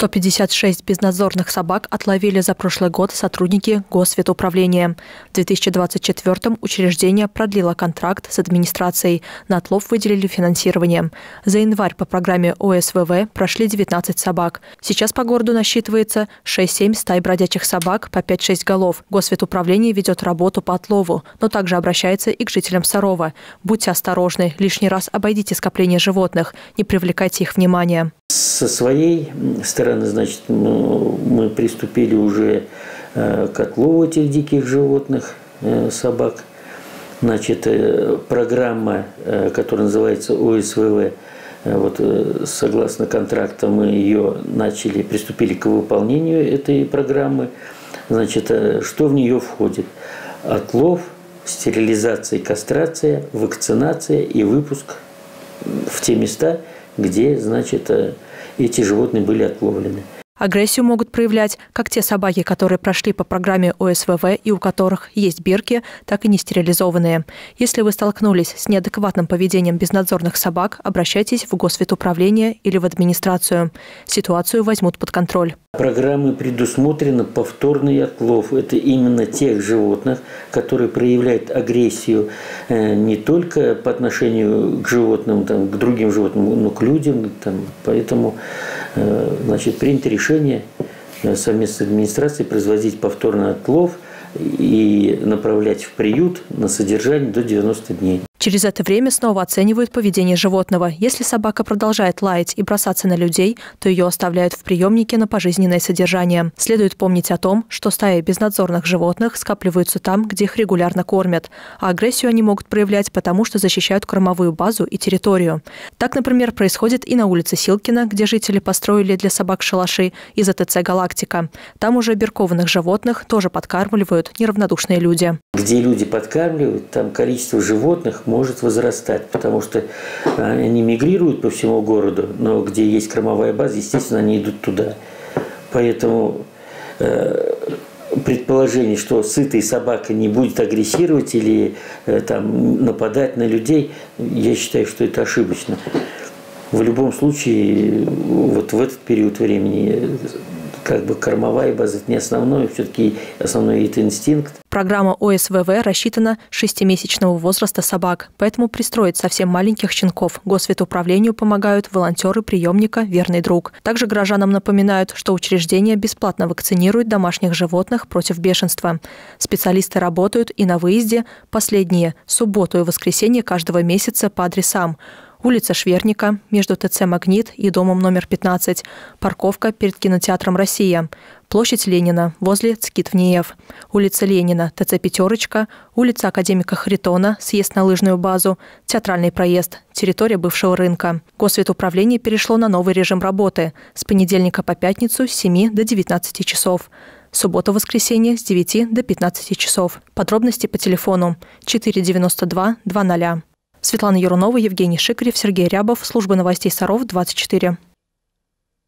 156 безнадзорных собак отловили за прошлый год сотрудники Госветуправления. В 2024 учреждение продлило контракт с администрацией. На отлов выделили финансирование. За январь по программе ОСВВ прошли 19 собак. Сейчас по городу насчитывается 6-7 стай бродячих собак по 5-6 голов. Госветуправление ведет работу по отлову, но также обращается и к жителям Сарова. Будьте осторожны, лишний раз обойдите скопление животных, не привлекайте их внимания. Со своей стороны, значит, мы приступили уже э, к отлову этих диких животных, э, собак. Значит, э, программа, которая называется ОСВВ, вот согласно контракту мы ее начали, приступили к выполнению этой программы. Значит, что в нее входит? Отлов, стерилизация кастрация, вакцинация и выпуск в те места, где, значит, эти животные были отловлены. Агрессию могут проявлять как те собаки, которые прошли по программе ОСВВ и у которых есть бирки, так и нестерилизованные. Если вы столкнулись с неадекватным поведением безнадзорных собак, обращайтесь в Госветуправление или в администрацию. Ситуацию возьмут под контроль. Программы предусмотрено повторный отлов. Это именно тех животных, которые проявляют агрессию э, не только по отношению к животным, там, к другим животным, но к людям. Там. Поэтому Э, значит, принято решение э, совместно с администрацией производить повторный отлов и направлять в приют на содержание до 90 дней. Через это время снова оценивают поведение животного. Если собака продолжает лаять и бросаться на людей, то ее оставляют в приемнике на пожизненное содержание. Следует помнить о том, что стаи безнадзорных животных скапливаются там, где их регулярно кормят, а агрессию они могут проявлять потому, что защищают кормовую базу и территорию. Так, например, происходит и на улице Силкина, где жители построили для собак шалаши из АТЦ «Галактика». Там уже биркованных животных тоже подкармливают неравнодушные люди. Где люди подкармливают, там количество животных может возрастать, потому что а, они мигрируют по всему городу, но где есть кормовая база, естественно, они идут туда. Поэтому э, предположение, что сытая собака не будет агрессировать или э, там, нападать на людей, я считаю, что это ошибочно. В любом случае, вот в этот период времени как бы кормовая база – это не основное, все-таки основной это инстинкт. Программа ОСВВ рассчитана шестимесячного возраста собак, поэтому пристроить совсем маленьких щенков Госветуправлению помогают волонтеры приемника «Верный друг». Также гражданам напоминают, что учреждение бесплатно вакцинирует домашних животных против бешенства. Специалисты работают и на выезде последние – субботу и воскресенье каждого месяца по адресам – улица Шверника между ТЦ «Магнит» и домом номер 15, парковка перед кинотеатром «Россия», площадь Ленина возле Цкитвниев, улица Ленина, ТЦ «Пятерочка», улица Академика Харитона, съезд на лыжную базу, театральный проезд, территория бывшего рынка. Госветуправление перешло на новый режим работы с понедельника по пятницу с 7 до 19 часов. Суббота-воскресенье с 9 до 15 часов. Подробности по телефону 492 20. Светлана Юрунова, Евгений Шикарев, Сергей Рябов. Служба новостей Саров, 24.